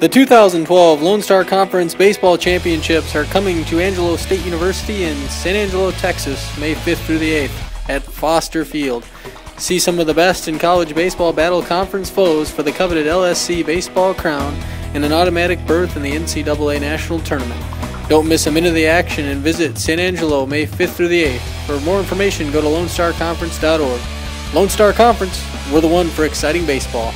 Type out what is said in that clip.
The 2012 Lone Star Conference Baseball Championships are coming to Angelo State University in San Angelo, Texas, May 5th through the 8th at Foster Field. See some of the best in college baseball battle conference foes for the coveted LSC baseball crown and an automatic berth in the NCAA National Tournament. Don't miss a minute of the action and visit San Angelo May 5th through the 8th. For more information, go to LoneStarConference.org. Lone Star Conference, we're the one for exciting baseball.